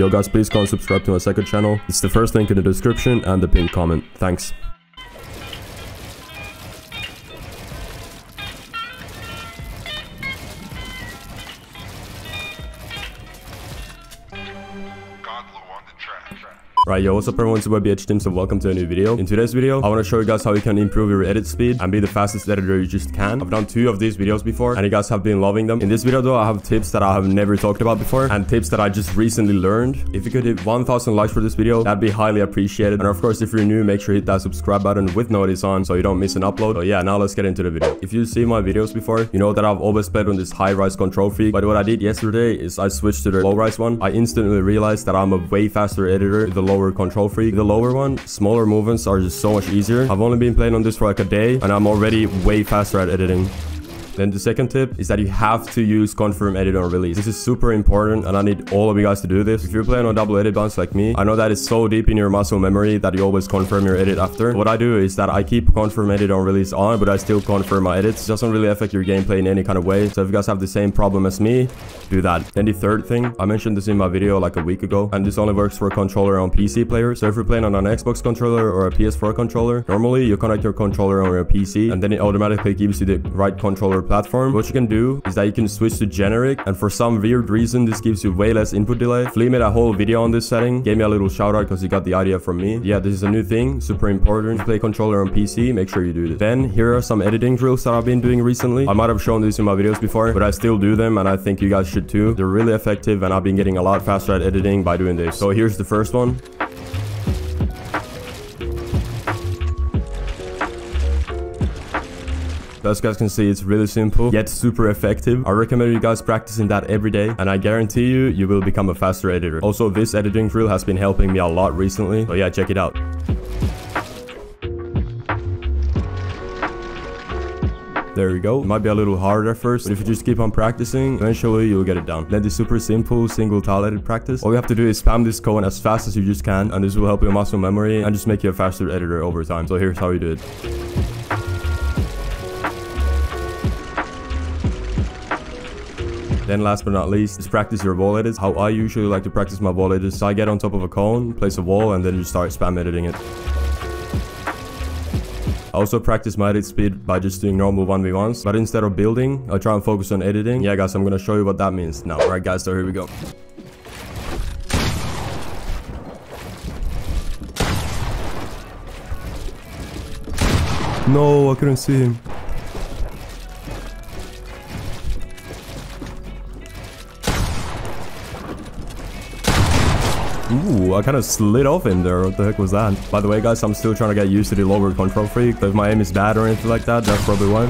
Yo guys, please go and subscribe to my second channel. It's the first link in the description and the pinned comment. Thanks. On the track. Right, yo, what's up everyone, it's your boy BH Dymbz and welcome to a new video. In today's video, I want to show you guys how you can improve your edit speed and be the fastest editor you just can. I've done two of these videos before and you guys have been loving them. In this video though, I have tips that I have never talked about before and tips that I just recently learned. If you could hit 1000 likes for this video, that'd be highly appreciated. And of course, if you're new, make sure you hit that subscribe button with notice on so you don't miss an upload. So yeah, now let's get into the video. If you've seen my videos before, you know that I've always played on this high rise KontrolFreek. But what I did yesterday is I switched to the low rise one. I instantly realized that I'm a way faster editor with the lower KontrolFreek. The lower one, smaller movements are just so much easier. I've only been playing on this for like a day and I'm already way faster at editing. Then the second tip is that you have to use confirm edit on release. This is super important and I need all of you guys to do this. If you're playing on double edit bounce like me, I know that it's so deep in your muscle memory that you always confirm your edit after. What I do is that I keep confirm edit on release on, but I still confirm my edits. It doesn't really affect your gameplay in any kind of way. So if you guys have the same problem as me, do that. Then the third thing, I mentioned this in my video like a week ago, and this only works for controller on PC players. So if you're playing on an Xbox controller or a PS4 controller, normally you connect your controller on your PC and then it automatically gives you the right controller platform. What you can do is that you can switch to generic and for some weird reason this gives you way less input delay. Flea made a whole video on this setting, gave me a little shout out because he got the idea from me. Yeah, this is a new thing, super important. If you play controller on PC, make sure you do this. Then here are some editing drills that I've been doing recently. I might have shown these in my videos before, but I still do them and I think you guys should too. They're really effective and I've been getting a lot faster at editing by doing this. So here's the first one. As you guys can see, it's really simple, yet super effective. I recommend you guys practicing that every day, and I guarantee you, you will become a faster editor. Also, this editing drill has been helping me a lot recently, so yeah, check it out. There you go. It might be a little hard at first, but if you just keep on practicing, eventually you'll get it down. Then the super simple single tile practice. All you have to do is spam this code as fast as you just can, and this will help your muscle memory and just make you a faster editor over time. So here's how you do it. Then last but not least, is practice your wall edits. How I usually like to practice my wall edits. I get on top of a cone, place a wall, and then just start spam editing it. I also practice my edit speed by just doing normal 1v1s, but instead of building, I try and focus on editing. Yeah guys, I'm gonna show you what that means now. Alright guys, so here we go. No, I couldn't see him. Ooh, I kind of slid off in there. What the heck was that? By the way, guys, I'm still trying to get used to the lower KontrolFreek. So if my aim is bad or anything like that, that's probably why.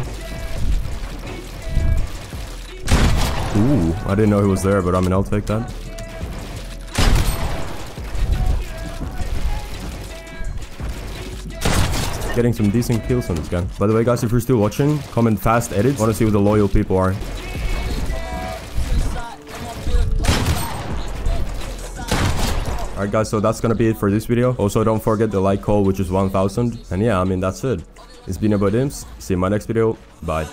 Ooh, I didn't know he was there, but I mean, I'll take that. Getting some decent kills on this guy. By the way, guys, if you're still watching, comment fast edits. I want to see who the loyal people are. Alright guys, so that's gonna be it for this video. Also, don't forget the like call, which is 1000. And yeah, I mean, that's it. It's been about Dymbz. See you in my next video. Bye.